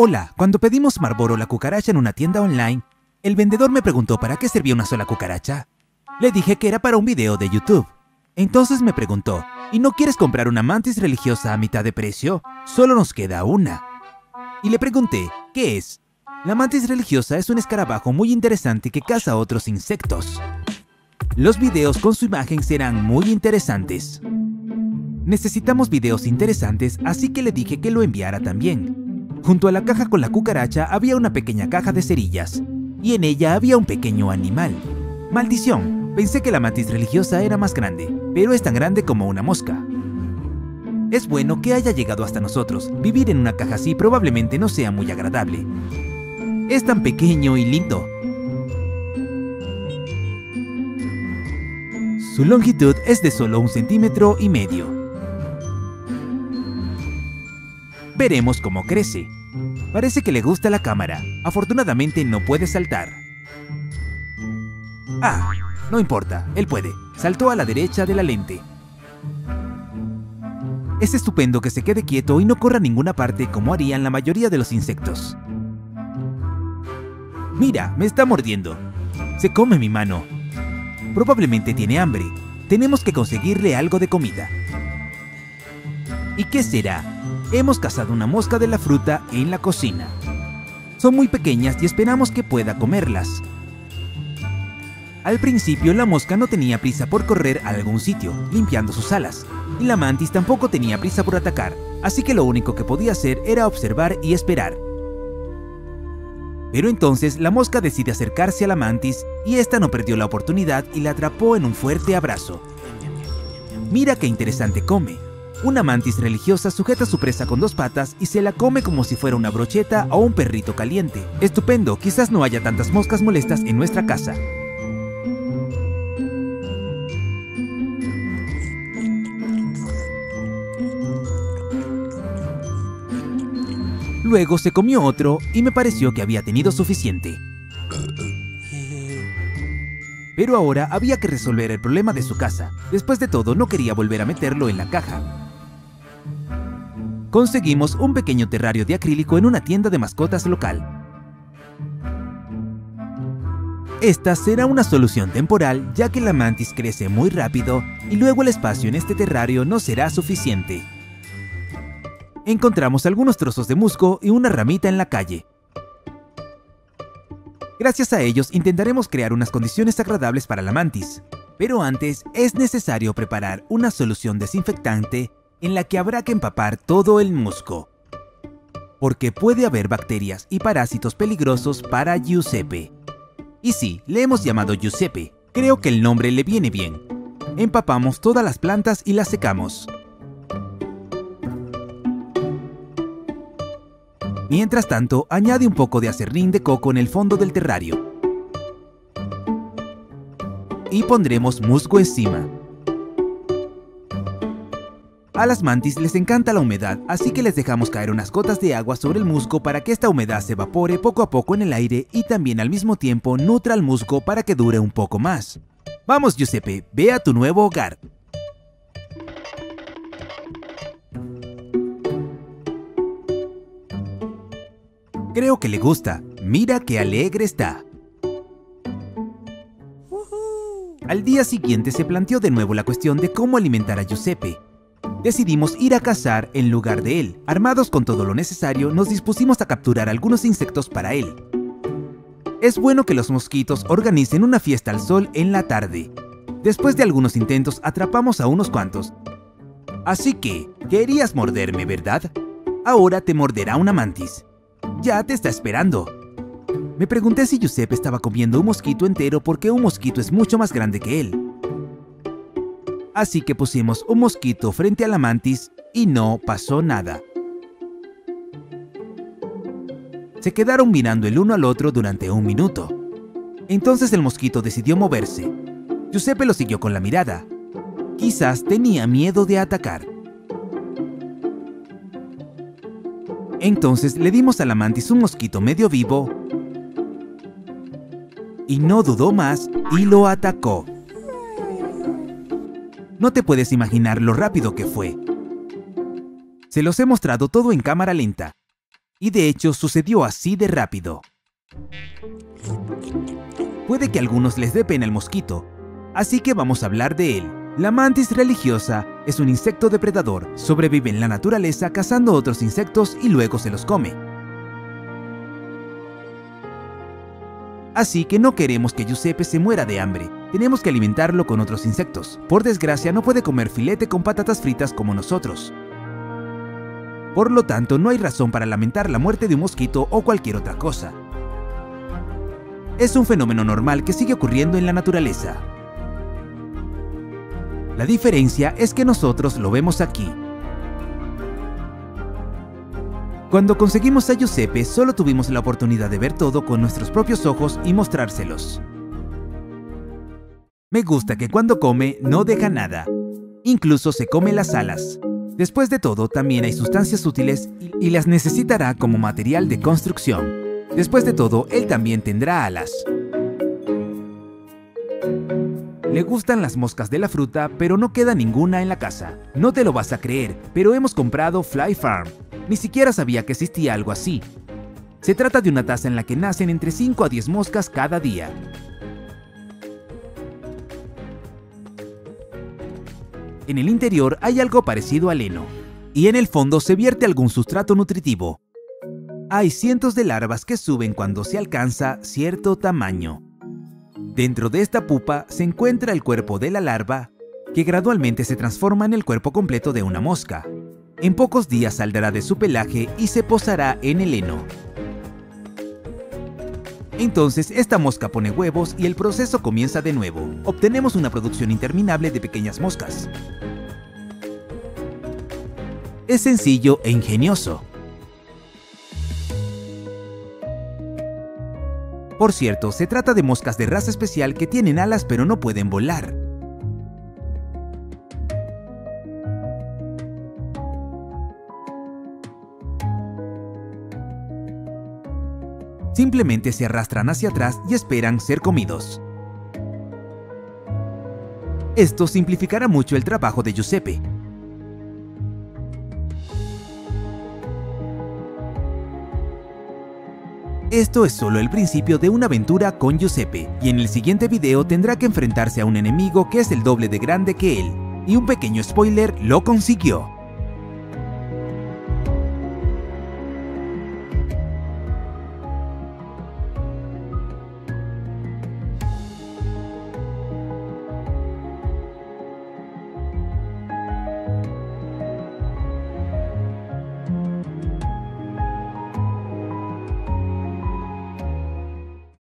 Hola, cuando pedimos Marlboro la cucaracha en una tienda online, el vendedor me preguntó para qué servía una sola cucaracha. Le dije que era para un video de YouTube. Entonces me preguntó, ¿y no quieres comprar una mantis religiosa a mitad de precio? Solo nos queda una. Y le pregunté, ¿qué es? La mantis religiosa es un escarabajo muy interesante que caza otros insectos. Los videos con su imagen serán muy interesantes. Necesitamos videos interesantes, así que le dije que lo enviara también. Junto a la caja con la cucaracha había una pequeña caja de cerillas, y en ella había un pequeño animal. Maldición, pensé que la mantis religiosa era más grande, pero es tan grande como una mosca. Es bueno que haya llegado hasta nosotros. Vivir en una caja así probablemente no sea muy agradable. Es tan pequeño y lindo. Su longitud es de solo un centímetro y medio. Veremos cómo crece. Parece que le gusta la cámara. Afortunadamente no puede saltar. Ah, no importa, él puede. Saltó a la derecha de la lente. Es estupendo que se quede quieto y no corra a ninguna parte como harían la mayoría de los insectos. Mira, me está mordiendo. Se come mi mano. Probablemente tiene hambre. Tenemos que conseguirle algo de comida. ¿Y qué será? Hemos cazado una mosca de la fruta en la cocina. Son muy pequeñas y esperamos que pueda comerlas. Al principio la mosca no tenía prisa por correr a algún sitio, limpiando sus alas, y la mantis tampoco tenía prisa por atacar, así que lo único que podía hacer era observar y esperar. Pero entonces la mosca decide acercarse a la mantis y esta no perdió la oportunidad y la atrapó en un fuerte abrazo. Mira qué interesante come. Una mantis religiosa sujeta su presa con dos patas y se la come como si fuera una brocheta o un perrito caliente. Estupendo, quizás no haya tantas moscas molestas en nuestra casa. Luego se comió otro y me pareció que había tenido suficiente. Pero ahora había que resolver el problema de su casa. Después de todo, no quería volver a meterlo en la caja. Conseguimos un pequeño terrario de acrílico en una tienda de mascotas local. Esta será una solución temporal ya que la mantis crece muy rápido y luego el espacio en este terrario no será suficiente encontramos algunos trozos de musgo y una ramita en la calle. Gracias a ellos intentaremos crear unas condiciones agradables para la mantis, pero antes es necesario preparar una solución desinfectante en la que habrá que empapar todo el musgo. Porque puede haber bacterias y parásitos peligrosos para Giuseppe. Y sí, le hemos llamado Giuseppe, creo que el nombre le viene bien. Empapamos todas las plantas y las secamos. Mientras tanto, añade un poco de acerrín de coco en el fondo del terrario. Y pondremos musgo encima. A las mantis les encanta la humedad, así que les dejamos caer unas gotas de agua sobre el musgo para que esta humedad se evapore poco a poco en el aire y también al mismo tiempo nutra al musgo para que dure un poco más. Vamos Giuseppe, ve a tu nuevo hogar. Creo que le gusta. Mira qué alegre está. Al día siguiente se planteó de nuevo la cuestión de cómo alimentar a Giuseppe. Decidimos ir a cazar en lugar de él. Armados con todo lo necesario, nos dispusimos a capturar algunos insectos para él. Es bueno que los mosquitos organicen una fiesta al sol en la tarde. Después de algunos intentos atrapamos a unos cuantos. Así que, querías morderme, ¿verdad? Ahora te morderá una mantis. Ya te está esperando. Me pregunté si Giuseppe estaba comiendo un mosquito entero porque un mosquito es mucho más grande que él. Así que pusimos un mosquito frente a la mantis y no pasó nada. Se quedaron mirando el uno al otro durante un minuto. Entonces el mosquito decidió moverse. Giuseppe lo siguió con la mirada. Quizás tenía miedo de atacar. Entonces le dimos a la mantis un mosquito medio vivo y no dudó más y lo atacó. No te puedes imaginar lo rápido que fue. Se los he mostrado todo en cámara lenta. Y de hecho sucedió así de rápido. Puede que a algunos les dé pena el mosquito, así que vamos a hablar de él. La mantis religiosa es un insecto depredador, sobrevive en la naturaleza cazando otros insectos y luego se los come. Así que no queremos que Giuseppe se muera de hambre, tenemos que alimentarlo con otros insectos. Por desgracia no puede comer filete con patatas fritas como nosotros. Por lo tanto, no hay razón para lamentar la muerte de un mosquito o cualquier otra cosa. Es un fenómeno normal que sigue ocurriendo en la naturaleza. La diferencia es que nosotros lo vemos aquí. Cuando conseguimos a Giuseppe, solo tuvimos la oportunidad de ver todo con nuestros propios ojos y mostrárselos. Me gusta que cuando come no deja nada. Incluso se come las alas. Después de todo, también hay sustancias útiles y las necesitará como material de construcción. Después de todo, él también tendrá alas. Le gustan las moscas de la fruta, pero no queda ninguna en la casa. No te lo vas a creer, pero hemos comprado Fly Farm. Ni siquiera sabía que existía algo así. Se trata de una taza en la que nacen entre 5 a 10 moscas cada día. En el interior hay algo parecido al heno, y en el fondo se vierte algún sustrato nutritivo. Hay cientos de larvas que suben cuando se alcanza cierto tamaño. Dentro de esta pupa se encuentra el cuerpo de la larva, que gradualmente se transforma en el cuerpo completo de una mosca. En pocos días saldrá de su pelaje y se posará en el heno. Entonces esta mosca pone huevos y el proceso comienza de nuevo. Obtenemos una producción interminable de pequeñas moscas. Es sencillo e ingenioso. Por cierto, se trata de moscas de raza especial que tienen alas pero no pueden volar. Simplemente se arrastran hacia atrás y esperan ser comidos. Esto simplificará mucho el trabajo de Giuseppe. Esto es solo el principio de una aventura con Giuseppe, y en el siguiente video tendrá que enfrentarse a un enemigo que es el doble de grande que él, y un pequeño spoiler lo consiguió.